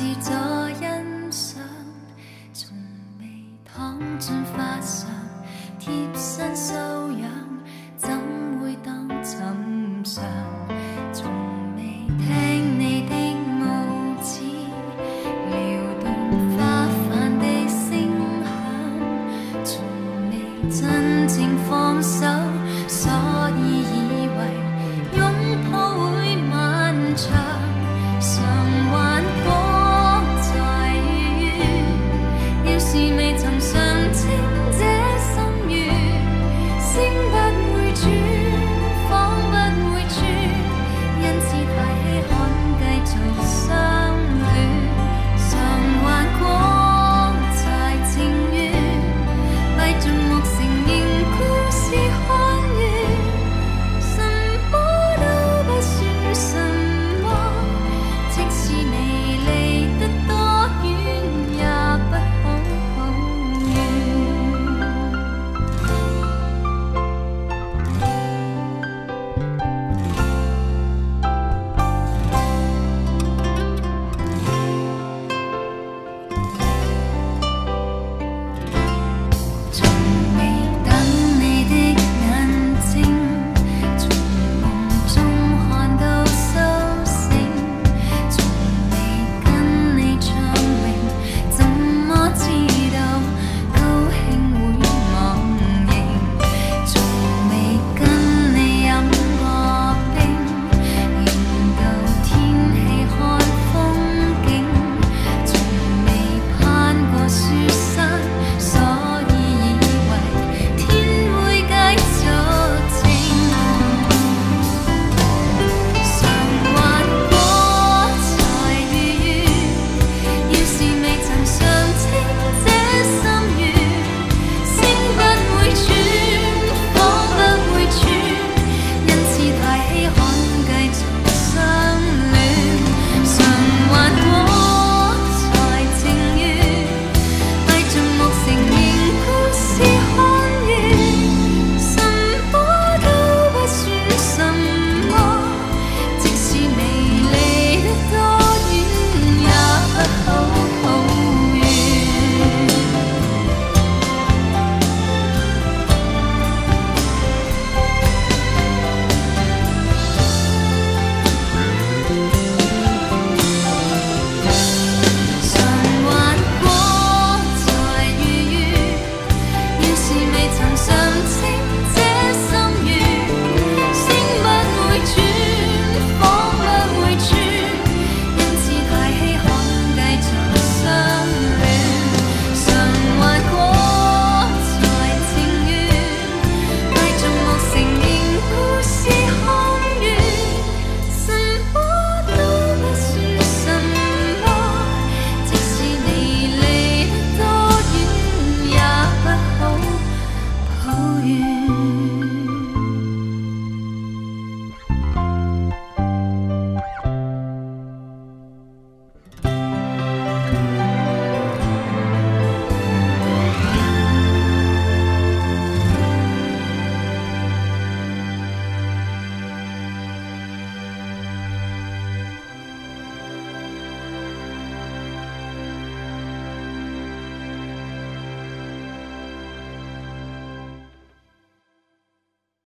自助欣赏从未躺进发上贴身素养怎会当寻常从未听你的拇指撩动花瓣的声响从未真正放手所以以为拥抱会漫长